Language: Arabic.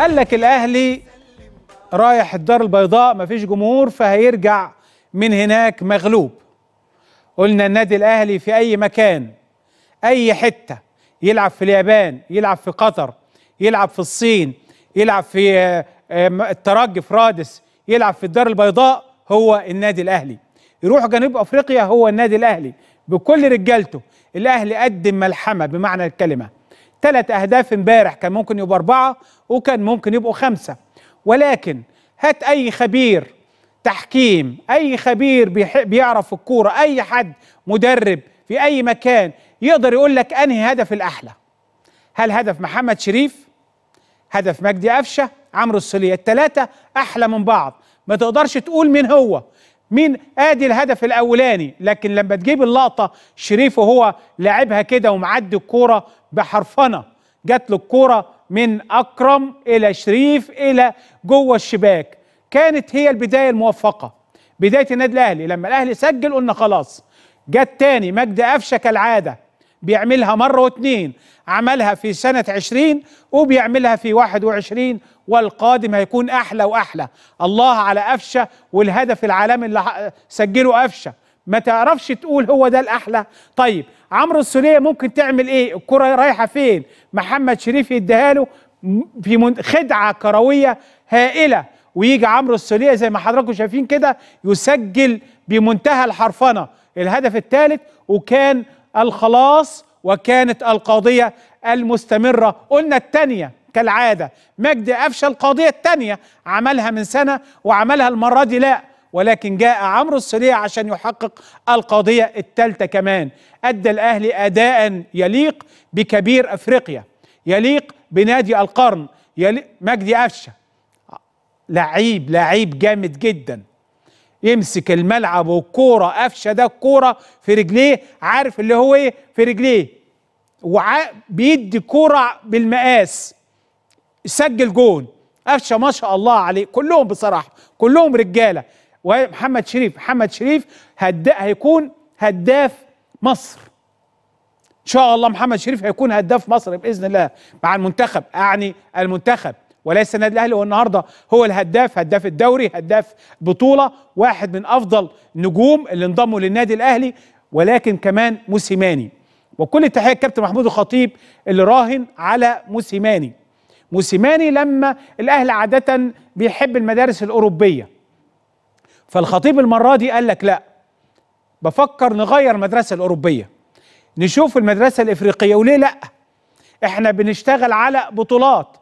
قال لك الأهلي رايح الدار البيضاء؟ مفيش جمهور فهيرجع من هناك مغلوب. قلنا النادي الأهلي في أي مكان أي حتة يلعب في اليابان يلعب في قطر يلعب في الصين يلعب في آه، آه، الترجي في رادس يلعب في الدار البيضاء هو النادي الأهلي. يروح جنوب أفريقيا هو النادي الأهلي. بكل رجالته الأهلي قدم ملحمة بمعنى الكلمة. ثلاث أهداف امبارح كان ممكن يبقوا أربعة وكان ممكن يبقوا خمسة. ولكن هات أي خبير تحكيم أي خبير بيعرف الكورة أي حد مدرب في أي مكان يقدر يقول لك أنهي هدف الأحلى. هل هدف محمد شريف؟ هدف مجدي قفشة؟ عمرو السولية؟ الثلاثه أحلى من بعض. ما تقدرش تقول مين هو. مين ادي الهدف الأولاني؟ لكن لما تجيب اللقطة شريف وهو لاعبها كده ومعدي الكورة بحرفنة. جات له الكورة من أكرم إلى شريف إلى جوه الشباك. كانت هي البداية الموفقة. بداية النادي الأهلي. لما الأهلي سجل قلنا خلاص. جت تاني مجدي قفشة كالعادة. بيعملها مرة واتنين. عملها في سنة عشرين وبيعملها في واحد وعشرين والقادم هيكون أحلى وأحلى. الله على قفشة والهدف العالمي اللي سجله قفشة. ما تعرفش تقول هو ده الأحلى؟ طيب عمرو السولية ممكن تعمل إيه؟ الكرة رايحة فين؟ محمد شريف يديها له في خدعة كروية هائلة. ويجي عمرو السولية زي ما حضراتكم شايفين كده يسجل بمنتهى الحرفنة. الهدف الثالث وكان الخلاص وكانت القضية المستمرة. قلنا الثانية كالعادة مجدي قفشة القضية الثانية عملها من سنة وعملها المرة دي لا ولكن جاء عمرو السريع عشان يحقق القضية الثالثة كمان. أدى الأهلي أداء يليق بكبير أفريقيا يليق بنادي القرن يليق مجدي قفشة. لعيب لعيب جامد جدا. يمسك الملعب والكوره قفشة ده الكوره في رجليه عارف اللي هو إيه؟ في رجليه. وع... بيدي كورة بالمقاس. سجل جون. قفشة ما شاء الله عليه. كلهم بصراحة كلهم رجالة. ومحمد شريف محمد شريف هد... هيكون هداف مصر. إن شاء الله محمد شريف هيكون هداف مصر بإذن الله مع المنتخب اعني المنتخب. وليس النادي الاهلي هو النهارده هو الهداف هداف الدوري هداف بطولة واحد من أفضل نجوم اللي انضموا للنادي الأهلي ولكن كمان موسيماني. وكل التحية الكابتن محمود الخطيب اللي راهن على موسيماني. موسيماني لما الأهلي عادة بيحب المدارس الأوروبية. فالخطيب المرة دي قال لك لا بفكر نغير المدرسة الأوروبية. نشوف المدرسة الإفريقية وليه لأ؟ إحنا بنشتغل على بطولات.